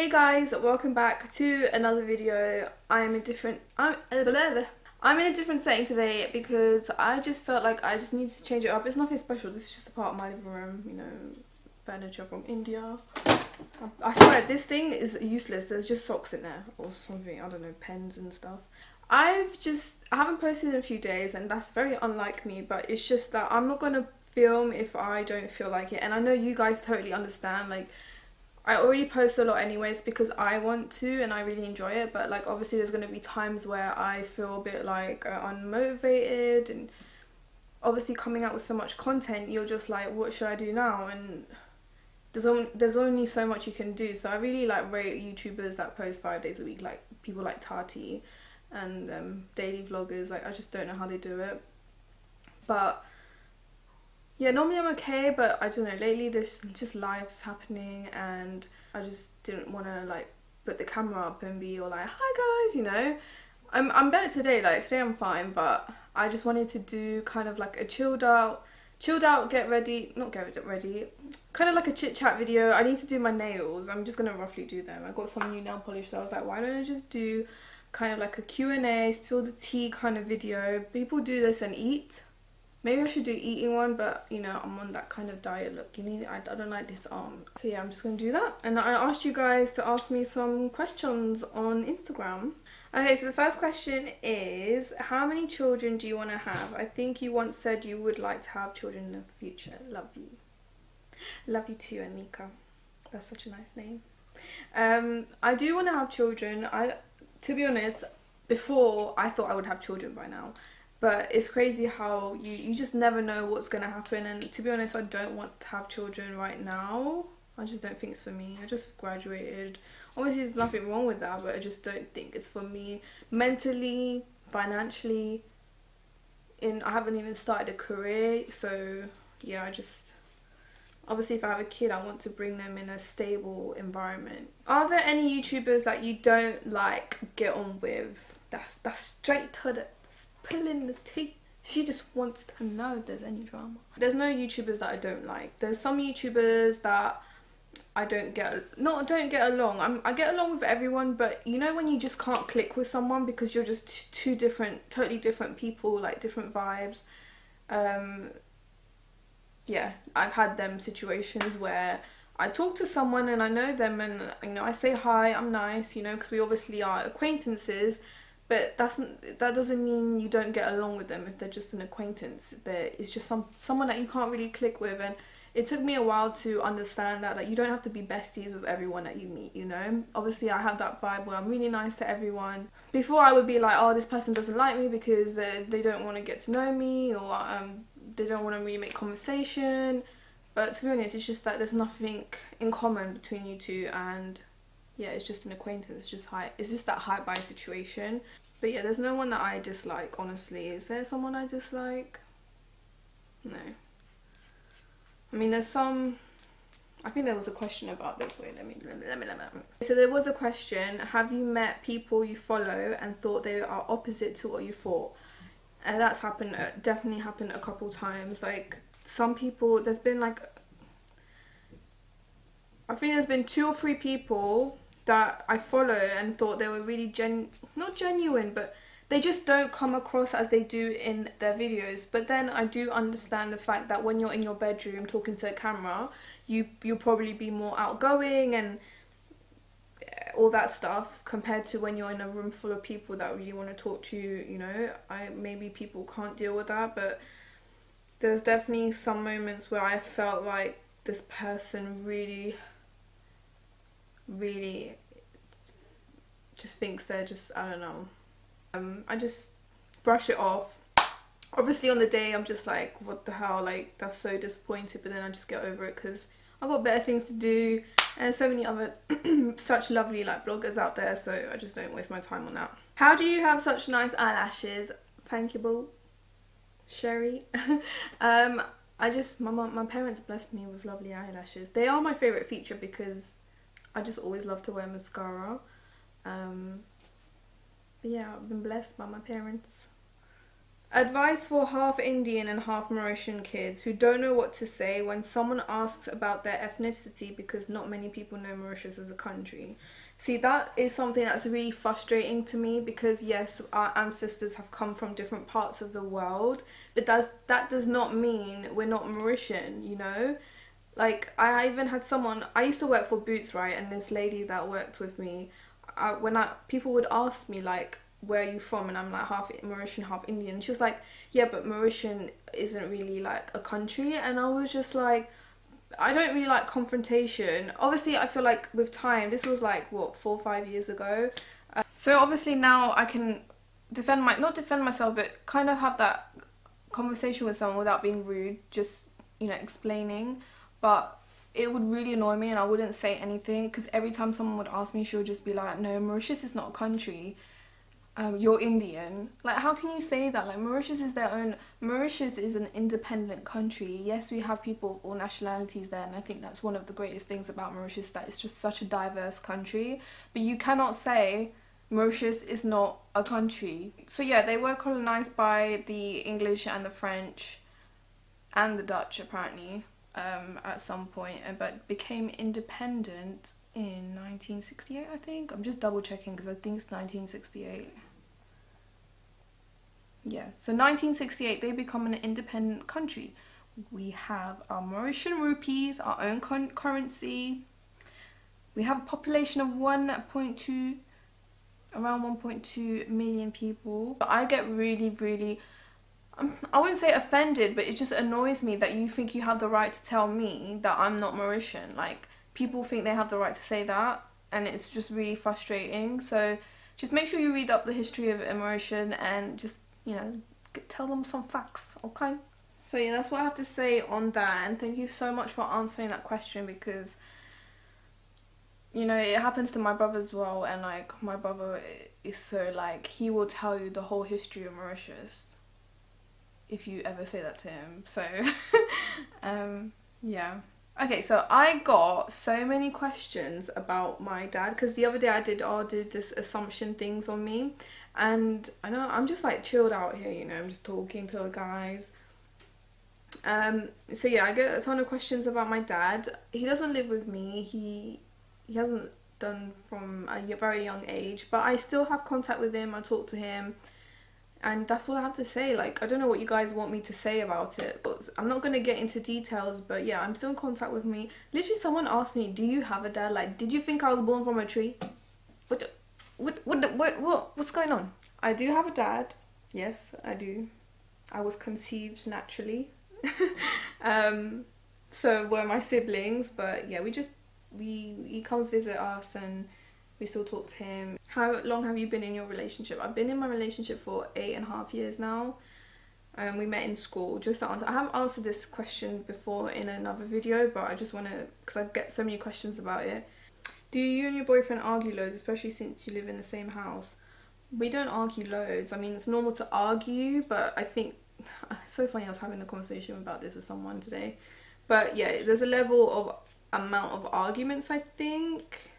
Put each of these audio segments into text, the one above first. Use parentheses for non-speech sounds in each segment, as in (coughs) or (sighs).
Hey guys, welcome back to another video. I am a different I'm I'm in a different setting today because I just felt like I just needed to change it up. It's nothing special. This is just a part of my living room, you know, furniture from India. I swear this thing is useless. There's just socks in there or something. I don't know, pens and stuff. I've just I haven't posted in a few days and that's very unlike me, but it's just that I'm not gonna film if I don't feel like it. And I know you guys totally understand like I already post a lot anyways because I want to and I really enjoy it but like obviously there's going to be times where I feel a bit like uh, unmotivated and obviously coming out with so much content you're just like what should I do now? And there's only there's only so much you can do. So I really like rate YouTubers that post five days a week like people like Tati and um, daily vloggers like I just don't know how they do it. But yeah, normally I'm okay, but I don't know, lately there's just lives happening and I just didn't want to like put the camera up and be all like, hi guys, you know. I'm, I'm better today, like today I'm fine, but I just wanted to do kind of like a chilled out, chilled out, get ready, not get ready, kind of like a chit chat video. I need to do my nails, I'm just going to roughly do them. I got some new nail polish, so I was like, why don't I just do kind of like a Q&A, spill the tea kind of video. People do this and eat Maybe I should do eating one, but you know, I'm on that kind of diet look. You need, I, I don't like this arm. So yeah, I'm just gonna do that. And I asked you guys to ask me some questions on Instagram. Okay, so the first question is, how many children do you want to have? I think you once said you would like to have children in the future. Love you. Love you too, Anika. That's such a nice name. Um, I do want to have children. I, to be honest, before I thought I would have children by now but it's crazy how you, you just never know what's going to happen. And to be honest i don't want to have children right now. I just don't think it's for me. I just graduated. Obviously there's nothing wrong with that but i just don't think it's for me. Mentally financially in i haven't even started a career. So yeah i just obviously if i have a kid i want to bring them in a stable environment. Are there any youtubers that you don't like get on with? That's that's straight to the pulling the teeth. She just wants to know if there's any drama. There's no YouTubers that I don't like. There's some YouTubers that I don't get not don't get along. I'm I get along with everyone, but you know when you just can't click with someone because you're just two different, totally different people, like different vibes. Um, yeah, I've had them situations where I talk to someone and I know them and you know I say hi, I'm nice, you know, because we obviously are acquaintances but that's that doesn't mean you don't get along with them if they're just an acquaintance. There is just some someone that you can't really click with and it took me a while to understand that like you don't have to be besties with everyone that you meet you know? Obviously i have that vibe where i'm really nice to everyone. Before i would be like oh this person doesn't like me because uh, they don't want to get to know me or um, they don't want to really make conversation. But to be honest it's just that there's nothing in common between you two and yeah, it's just an acquaintance. It's just hi. It's just that hi bye situation. But yeah, there's no one that I dislike. Honestly, is there someone I dislike? No. I mean, there's some. I think there was a question about this. Wait, let me let me let me let me. So there was a question. Have you met people you follow and thought they are opposite to what you thought? And that's happened. Uh, definitely happened a couple times. Like some people, there's been like. I think there's been two or three people that I follow and thought they were really gen not genuine but they just don't come across as they do in their videos. But then I do understand the fact that when you're in your bedroom talking to a camera you you'll probably be more outgoing and eh, all that stuff compared to when you're in a room full of people that really want to talk to you you know? I maybe people can't deal with that but there's definitely some moments where I felt like this person really really just thinks they're just I don't know. Um, I just brush it off. Obviously on the day I'm just like what the hell like that's so disappointed but then I just get over it because I've got better things to do and so many other (clears throat) such lovely like bloggers out there so I just don't waste my time on that. How do you have such nice eyelashes? Thank you, boo. Sherry. (laughs) um, I just my my parents blessed me with lovely eyelashes. They are my favorite feature because I just always love to wear mascara. Um, but yeah, I've been blessed by my parents. Advice for half Indian and half Mauritian kids who don't know what to say when someone asks about their ethnicity because not many people know Mauritius as a country. See, that is something that's really frustrating to me because yes, our ancestors have come from different parts of the world, but that's that does not mean we're not Mauritian, you know? Like I even had someone I used to work for Boots, right? And this lady that worked with me, I, when I people would ask me like where are you from? And i'm like half mauritian half indian. She was like yeah but mauritian isn't really like a country. And i was just like i don't really like confrontation. Obviously i feel like with time this was like what four or five years ago? Uh, so obviously now i can defend my not defend myself but kind of have that conversation with someone without being rude just you know explaining but it would really annoy me and I wouldn't say anything because every time someone would ask me she would just be like no Mauritius is not a country um, you're Indian. Like, how can you say that? Like, Mauritius is their own. Mauritius is an independent country. Yes, we have people of all nationalities there, and I think that's one of the greatest things about Mauritius that it's just such a diverse country. But you cannot say Mauritius is not a country. So yeah, they were colonized by the English and the French, and the Dutch apparently um, at some point, but became independent in 1968, I think. I'm just double checking because I think it's 1968. Yeah, so 1968, they become an independent country. We have our Mauritian rupees, our own currency. We have a population of 1.2, around 1.2 million people. But I get really, really, I wouldn't say offended, but it just annoys me that you think you have the right to tell me that I'm not Mauritian. Like, people think they have the right to say that and it's just really frustrating. So just make sure you read up the history of Mauritius and just you know tell them some facts okay? So yeah that's what i have to say on that and thank you so much for answering that question because you know it happens to my brother as well and like my brother is so like he will tell you the whole history of mauritius if you ever say that to him so (laughs) um yeah Okay, so I got so many questions about my dad because the other day I did all did this assumption things on me, and I know I'm just like chilled out here, you know. I'm just talking to the guys. Um. So yeah, I get a ton of questions about my dad. He doesn't live with me. He he hasn't done from a very young age, but I still have contact with him. I talk to him and that's all I have to say. Like, I don't know what you guys want me to say about it, but I'm not gonna get into details. But yeah, I'm still in contact with me. Literally, someone asked me, "Do you have a dad? Like, did you think I was born from a tree? What, what, what, what, what what's going on?" I do have a dad. Yes, I do. I was conceived naturally. (laughs) um, so were my siblings, but yeah, we just we he comes visit us and we still talk to him. How long have you been in your relationship? I've been in my relationship for eight and a half years now. Um, we met in school. Just to answer, I haven't answered this question before in another video, but I just want to, because I get so many questions about it. Do you and your boyfriend argue loads, especially since you live in the same house? We don't argue loads. I mean, it's normal to argue, but I think (laughs) it's so funny. I was having a conversation about this with someone today, but yeah, there's a level of amount of arguments. I think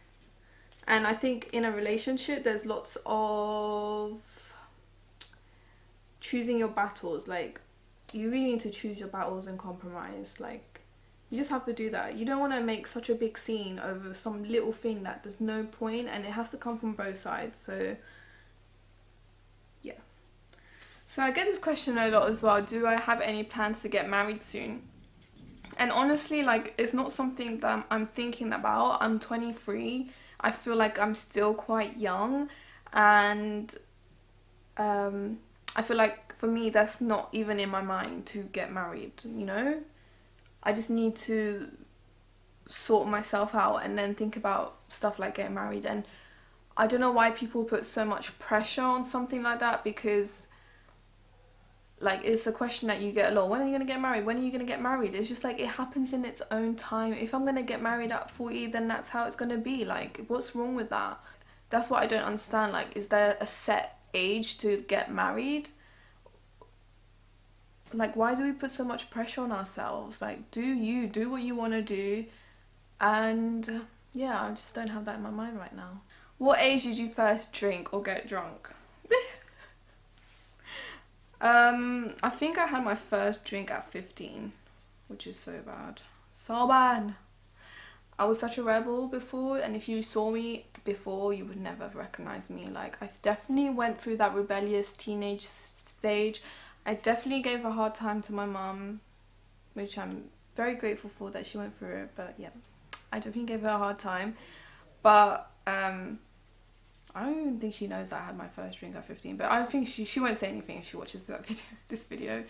and I think in a relationship, there's lots of choosing your battles. Like, you really need to choose your battles and compromise. Like, you just have to do that. You don't want to make such a big scene over some little thing that there's no point and it has to come from both sides. So, yeah. So, I get this question a lot as well. Do I have any plans to get married soon? And honestly, like, it's not something that I'm thinking about. I'm 23 I feel like I'm still quite young and um, I feel like for me that's not even in my mind to get married, you know? I just need to sort myself out and then think about stuff like getting married and I don't know why people put so much pressure on something like that because like it's a question that you get a lot. When are you going to get married? When are you going to get married? It's just like it happens in its own time. If i'm going to get married at 40 then that's how it's going to be. Like what's wrong with that? That's what i don't understand. Like is there a set age to get married? Like why do we put so much pressure on ourselves? Like do you do what you want to do. And yeah i just don't have that in my mind right now. What age did you first drink or get drunk (laughs) Um, I think I had my first drink at 15, which is so bad. So bad. I was such a rebel before and if you saw me before you would never have recognized me. Like I definitely went through that rebellious teenage stage. I definitely gave a hard time to my mum, which I'm very grateful for that she went through it, but yeah. I definitely gave her a hard time. But um I don't even think she knows that I had my first drink at 15, but I think she, she won't say anything if she watches that (laughs) video, this video.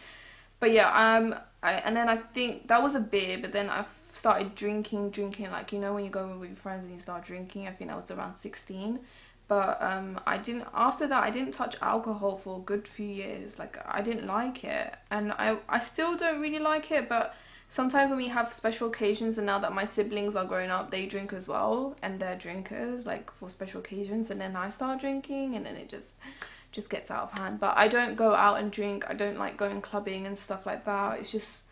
But yeah, um, I, and then I think that was a beer, but then I started drinking, drinking, like, you know, when you go with your friends and you start drinking, I think that was around 16. But um, I didn't, after that, I didn't touch alcohol for a good few years. Like, I didn't like it. And I, I still don't really like it, but sometimes when we have special occasions and now that my siblings are grown up they drink as well and they're drinkers like for special occasions and then I start drinking and then it just just gets out of hand. But I don't go out and drink I don't like going clubbing and stuff like that. It's just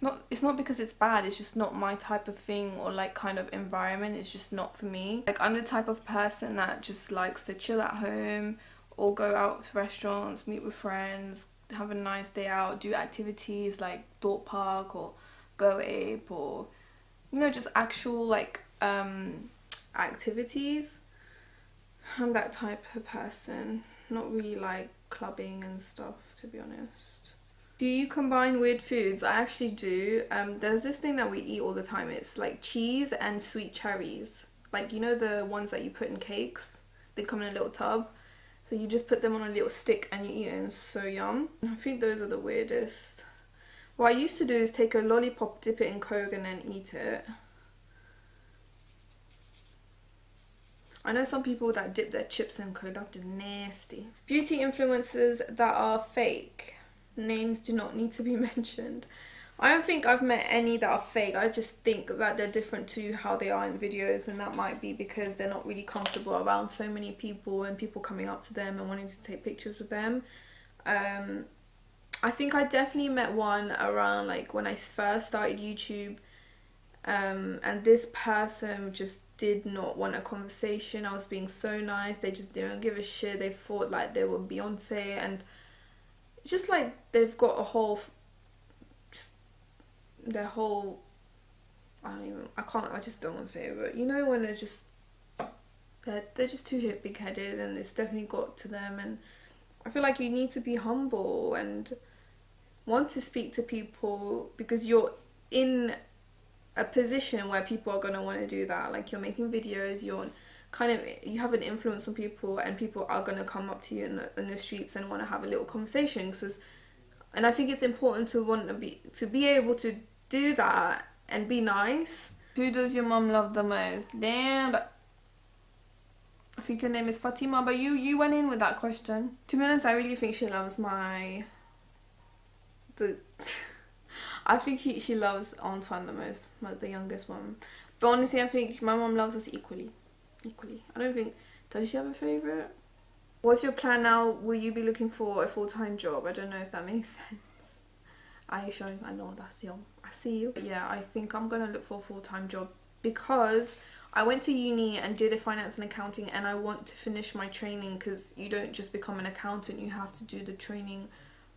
not it's not because it's bad it's just not my type of thing or like kind of environment it's just not for me. Like I'm the type of person that just likes to chill at home or go out to restaurants meet with friends have a nice day out do activities like Thorpe Park or Go Ape or you know just actual like um activities? I'm that type of person. Not really like clubbing and stuff to be honest. Do you combine weird foods? I actually do. Um there's this thing that we eat all the time. It's like cheese and sweet cherries. Like you know the ones that you put in cakes? They come in a little tub. So you just put them on a little stick and you eat it and it's so yum. I think those are the weirdest what I used to do is take a lollipop, dip it in Coke and then eat it. I know some people that dip their chips in Coke, that's nasty. Beauty influencers that are fake. Names do not need to be (laughs) mentioned. I don't think I've met any that are fake. I just think that they're different to how they are in videos and that might be because they're not really comfortable around so many people and people coming up to them and wanting to take pictures with them. Um, I think I definitely met one around like when I first started YouTube um, and this person just did not want a conversation. I was being so nice. They just didn't give a shit. They thought like they were Beyonce and just like they've got a whole just their whole I don't even I can't I just don't want to say it but you know when they're just they're, they're just too hip big headed and it's definitely got to them and I feel like you need to be humble and want to speak to people because you're in a position where people are going to want to do that. Like you're making videos you're kind of you have an influence on people and people are going to come up to you in the, in the streets and want to have a little conversation. Because and I think it's important to want to be to be able to do that and be nice. Who does your mom love the most? Damn I think your name is Fatima but you you went in with that question. To be honest I really think she loves my (laughs) I think he, she loves Antoine the most, the youngest one. But honestly, I think my mom loves us equally. Equally. I don't think. Does she have a favourite? What's your plan now? Will you be looking for a full time job? I don't know if that makes (laughs) sense. Are you showing? I know that's young. I see you. But yeah, I think I'm gonna look for a full time job because I went to uni and did a finance and accounting, and I want to finish my training because you don't just become an accountant, you have to do the training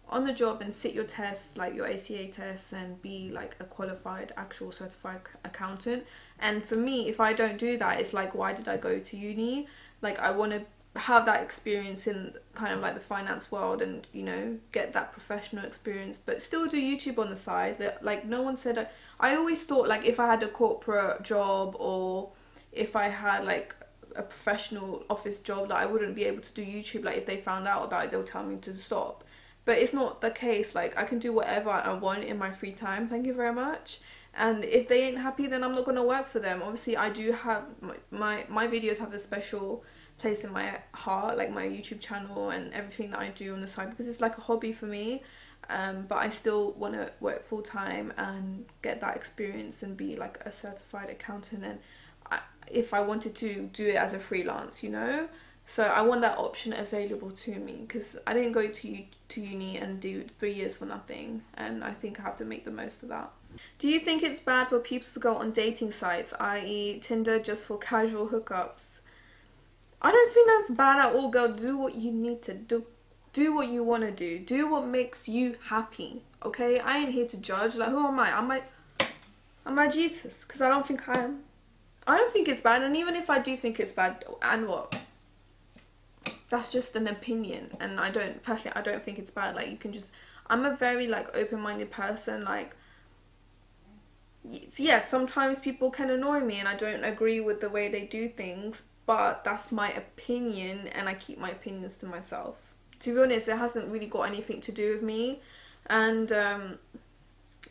on the job and sit your tests like your ACA tests and be like a qualified actual certified accountant. And for me if I don't do that it's like why did I go to uni? Like I want to have that experience in kind of like the finance world and you know get that professional experience but still do YouTube on the side. That like no one said I always thought like if I had a corporate job or if I had like a professional office job that I wouldn't be able to do YouTube. Like if they found out about it they'll tell me to stop but it's not the case like i can do whatever i want in my free time thank you very much. And if they ain't happy then i'm not going to work for them. Obviously i do have my, my my videos have a special place in my heart like my youtube channel and everything that i do on the side because it's like a hobby for me. Um, but i still want to work full time and get that experience and be like a certified accountant and I, if i wanted to do it as a freelance you know so I want that option available to me because I didn't go to to uni and do three years for nothing, and I think I have to make the most of that. Do you think it's bad for people to go on dating sites, i.e., Tinder, just for casual hookups? I don't think that's bad at all, girl. Do what you need to do. do what you want to do do what makes you happy okay i ain't here to judge like who am i am i am i jesus because i don't think i am i don't think it's bad and even if i do think it's bad and what that's just an opinion and i don't personally i don't think it's bad like you can just i'm a very like open-minded person like yeah sometimes people can annoy me and i don't agree with the way they do things but that's my opinion and i keep my opinions to myself to be honest, it hasn't really got anything to do with me. And um,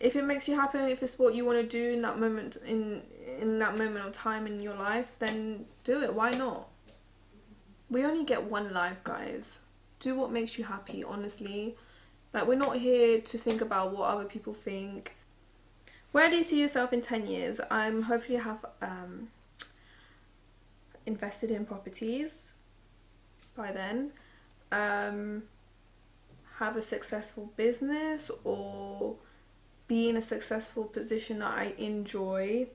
if it makes you happy, if it's what you want to do in that moment in in that moment of time in your life, then do it. Why not? We only get one life, guys. Do what makes you happy, honestly. Like we're not here to think about what other people think. Where do you see yourself in 10 years? I'm hopefully have um, invested in properties by then um, have a successful business or be in a successful position that I enjoy.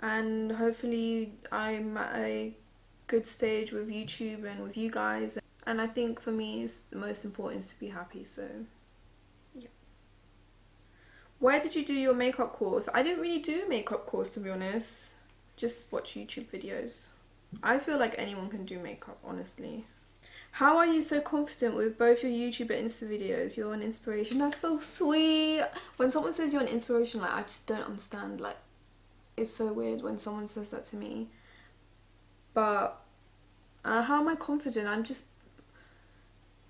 And hopefully, I'm at a good stage with YouTube and with you guys. And I think for me, it's the most important is to be happy. So, yeah. Where did you do your makeup course? I didn't really do a makeup course to be honest. Just watch YouTube videos. I feel like anyone can do makeup, honestly. How are you so confident with both your YouTube and Insta videos? You're an inspiration. That's so sweet. When someone says you're an inspiration, like I just don't understand. Like it's so weird when someone says that to me. But uh, how am I confident? I'm just.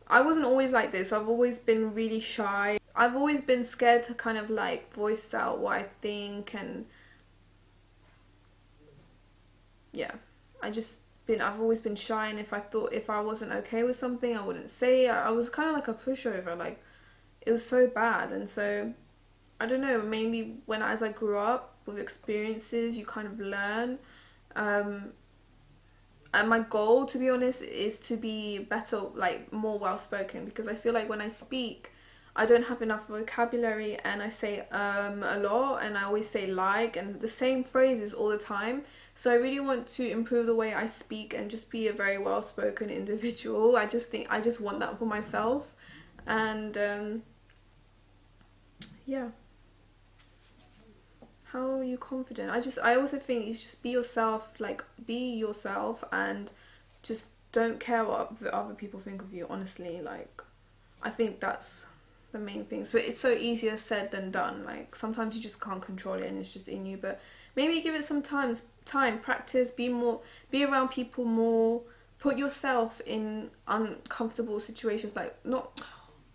I wasn't always like this. I've always been really shy. I've always been scared to kind of like voice out what I think and. Yeah, I just been I've always been shy and if I thought if I wasn't okay with something I wouldn't say. I was kind of like a pushover like it was so bad and so I don't know maybe when as I grew up with experiences you kind of learn um and my goal to be honest is to be better like more well spoken because I feel like when I speak I don't have enough vocabulary and I say um a lot and I always say like and the same phrases all the time. So I really want to improve the way I speak and just be a very well spoken individual. I just think I just want that for myself. And um yeah. How are you confident? I just I also think you just be yourself, like be yourself and just don't care what other people think of you, honestly. Like I think that's the main things but it's so easier said than done like sometimes you just can't control it and it's just in you but maybe give it some time time practice be more be around people more put yourself in uncomfortable situations like not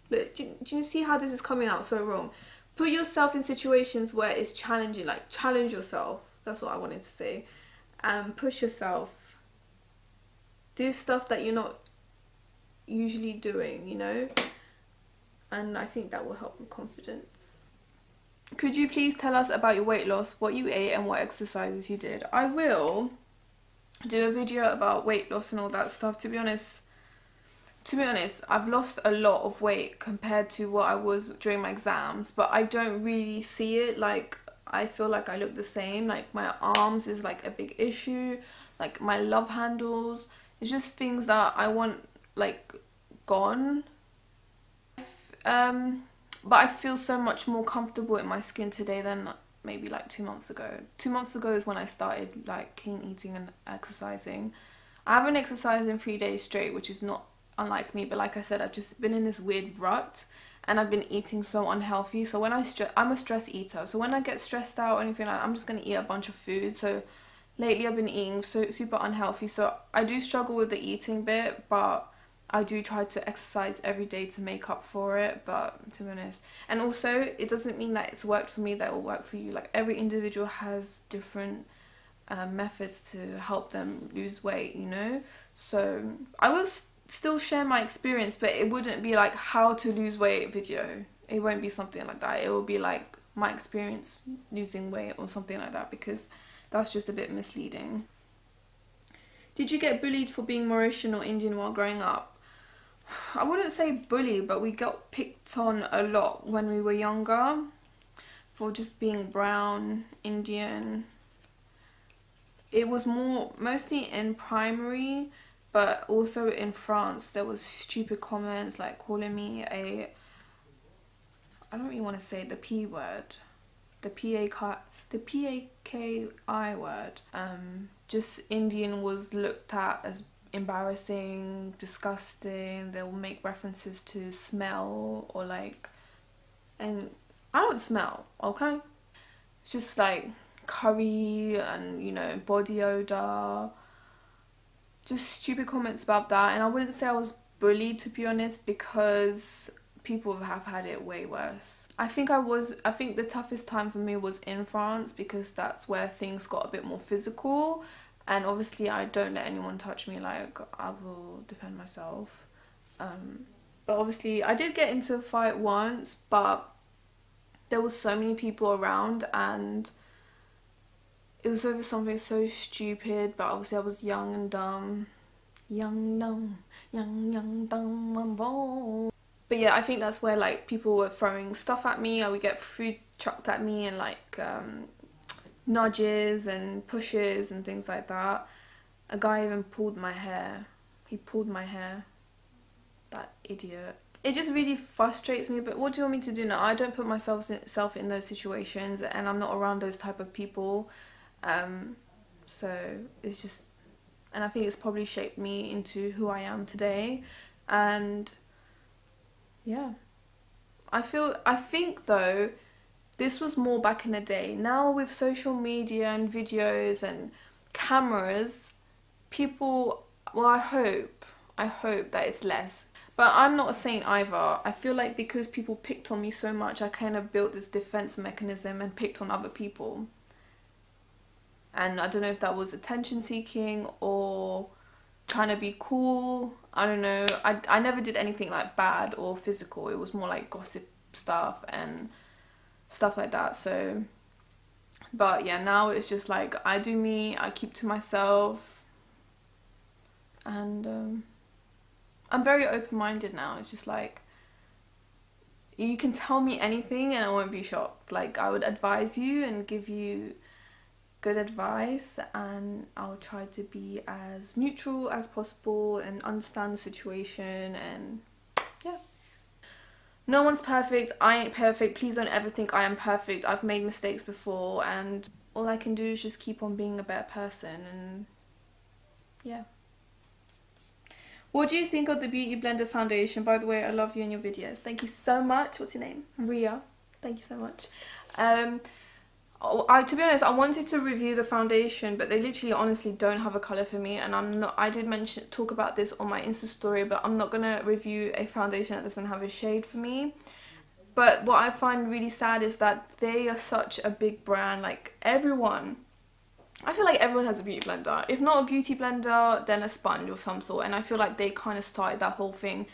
look, do, do you see how this is coming out so wrong put yourself in situations where it's challenging like challenge yourself that's what i wanted to say and push yourself do stuff that you're not usually doing you know and I think that will help with confidence. Could you please tell us about your weight loss, what you ate and what exercises you did? I will do a video about weight loss and all that stuff. To be honest, to be honest, I've lost a lot of weight compared to what I was during my exams, but I don't really see it like I feel like I look the same. Like my arms is like a big issue, like my love handles. It's just things that I want like gone um, but I feel so much more comfortable in my skin today than maybe like two months ago. Two months ago is when I started like clean eating and exercising. I haven't exercised in three days straight, which is not unlike me. But like I said, I've just been in this weird rut, and I've been eating so unhealthy. So when I stress, I'm a stress eater. So when I get stressed out or anything like, that, I'm just gonna eat a bunch of food. So lately I've been eating so super unhealthy. So I do struggle with the eating bit, but I do try to exercise every day to make up for it, but to be honest, and also it doesn't mean that it's worked for me that will work for you. Like every individual has different uh, methods to help them lose weight, you know. So I will still share my experience, but it wouldn't be like how to lose weight video. It won't be something like that. It will be like my experience losing weight or something like that because that's just a bit misleading. Did you get bullied for being Mauritian or Indian while growing up? (sighs) I wouldn't say bully, but we got picked on a lot when we were younger for just being brown, Indian. It was more mostly in primary but also in France there was stupid comments like calling me a I don't really want to say the P word the P-A the P-A-K-I word. Um just Indian was looked at as embarrassing disgusting they will make references to smell or like and I don't smell okay? It's just like curry and you know body odor just stupid comments about that and I wouldn't say I was bullied to be honest because people have had it way worse. I think I was I think the toughest time for me was in France because that's where things got a bit more physical and obviously I don't let anyone touch me like I will defend myself. Um, but obviously I did get into a fight once but there was so many people around and it was over something so stupid, but obviously I was young and dumb. Young, dumb, young, young, dumb, and bold. But yeah, I think that's where like people were throwing stuff at me. I would get food chucked at me and like um, nudges and pushes and things like that. A guy even pulled my hair. He pulled my hair. That idiot. It just really frustrates me. But what do you want me to do now? I don't put myself self in those situations, and I'm not around those type of people. Um, so it's just, and I think it's probably shaped me into who I am today. And yeah, I feel, I think though, this was more back in the day. Now with social media and videos and cameras, people, well, I hope, I hope that it's less. But I'm not a saint either. I feel like because people picked on me so much, I kind of built this defense mechanism and picked on other people and I don't know if that was attention seeking or trying to be cool. I don't know. I, I never did anything like bad or physical. It was more like gossip stuff and stuff like that. So, but yeah, now it's just like I do me, I keep to myself, and um, I'm very open minded now. It's just like you can tell me anything and I won't be shocked. Like I would advise you and give you good advice and I'll try to be as neutral as possible and understand the situation and yeah. No one's perfect. I ain't perfect. Please don't ever think I am perfect. I've made mistakes before and all I can do is just keep on being a better person and yeah. What do you think of the Beauty Blender foundation? By the way, I love you and your videos. Thank you so much. What's your name? Ria. Thank you so much. Um, I to be honest, I wanted to review the foundation, but they literally honestly don't have a color for me, and I'm not. I did mention talk about this on my Insta story, but I'm not gonna review a foundation that doesn't have a shade for me. But what I find really sad is that they are such a big brand. Like everyone, I feel like everyone has a beauty blender. If not a beauty blender, then a sponge of some sort. And I feel like they kind of started that whole thing.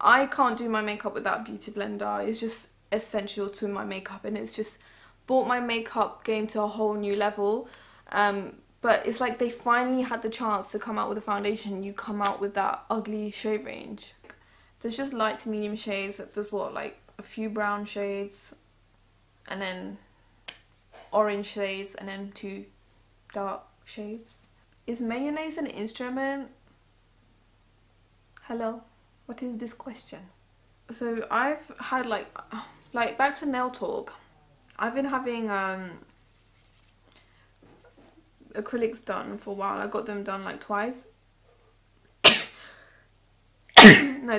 I can't do my makeup without beauty blender. It's just essential to my makeup, and it's just brought my makeup game to a whole new level. Um, but it's like they finally had the chance to come out with a foundation. You come out with that ugly shade range. There's just light to medium shades. There's what like a few brown shades, and then orange shades, and then two dark shades. Is mayonnaise an instrument? Hello, what is this question? So I've had like, like back to nail talk. I've been having um, acrylics done for a while. I got them done like twice. (coughs) no,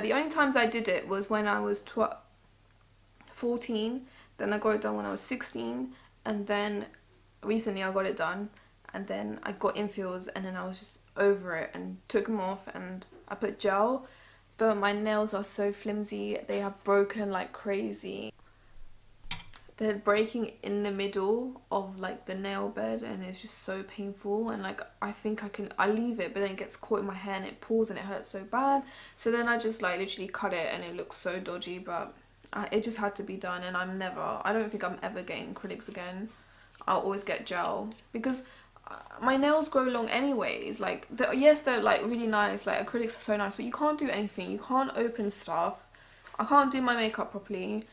the only times I did it was when I was 14. Then I got it done when I was 16. And then recently I got it done. And then I got infills and then I was just over it and took them off and I put gel. But my nails are so flimsy. They have broken like crazy they're breaking in the middle of like the nail bed and it's just so painful and like I think I can I leave it but then it gets caught in my hair and it pulls and it hurts so bad. So then I just like literally cut it and it looks so dodgy but I, it just had to be done and I'm never I don't think I'm ever getting acrylics again. I'll always get gel because uh, my nails grow long anyways. Like the, yes they're like really nice like acrylics are so nice but you can't do anything. You can't open stuff. I can't do my makeup properly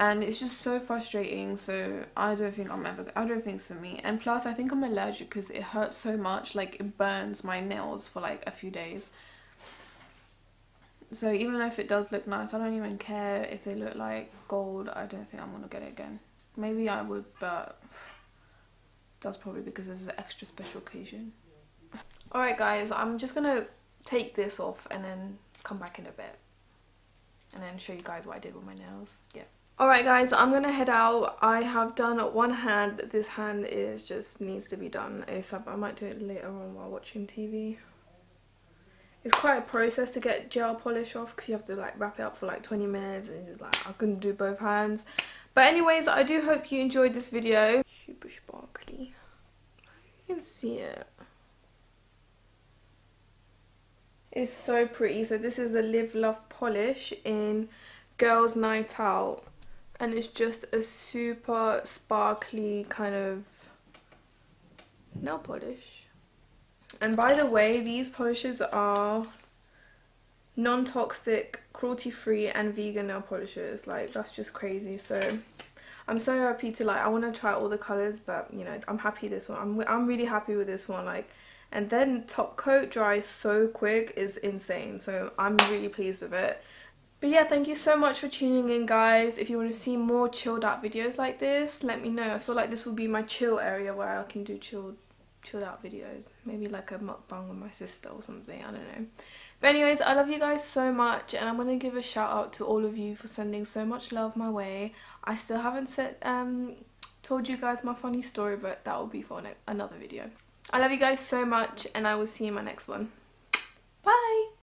and it's just so frustrating so i don't think i'm ever i don't think it's for me and plus i think i'm allergic because it hurts so much like it burns my nails for like a few days So even if it does look nice, I don't even care if they look like gold. I don't think I'm gonna get it again. Maybe I would, but that's probably because it's an extra special occasion. Alright guys, I'm just gonna take this off and then come back in a bit. And then show you guys what I did with my nails. Yeah. Alright guys, I'm gonna head out. I have done one hand. This hand is just needs to be done ASAP. I might do it later on while watching TV. It's quite a process to get gel polish off because you have to like wrap it up for like 20 minutes and just like I couldn't do both hands. But anyways, I do hope you enjoyed this video. Super sparkly. You can see it. It's so pretty. So this is a Live Love polish in Girls Night Out. And it's just a super sparkly kind of nail polish. And by the way, these polishes are non-toxic, cruelty-free and vegan nail polishes. Like, that's just crazy. So, I'm so happy to, like, I want to try all the colours, but, you know, I'm happy this one. I'm, I'm really happy with this one. Like, and then top coat dries so quick is insane. So, I'm really pleased with it. But yeah, thank you so much for tuning in, guys. If you want to see more chilled out videos like this, let me know. I feel like this will be my chill area where I can do chilled chilled out videos. Maybe like a mukbang with my sister or something, I don't know. But anyways, I love you guys so much and I'm going to give a shout out to all of you for sending so much love my way. I still haven't said, um, told you guys my funny story, but that will be for another video. I love you guys so much and I will see you in my next one. Bye!